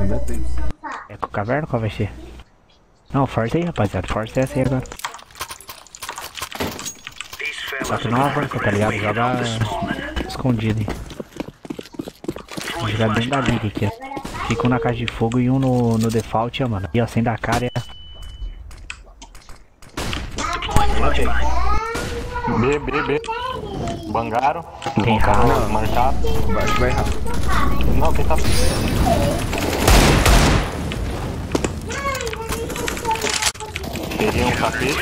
ainda tem. É com caverna qual vai ser? Não, força aí, rapaziada. Força essa aí agora. Só que não avança, tá ligado? Joga escondido aí. Vou jogar dentro da liga aqui, ó. Fica um na caixa de fogo e um no, no default, ó, mano. E ó, sem dar cara, é. B, B, B. Bangaram. Tem Tá ralo. marcado. Vai, vai rápido. Não, quem tá. Queria um tapete.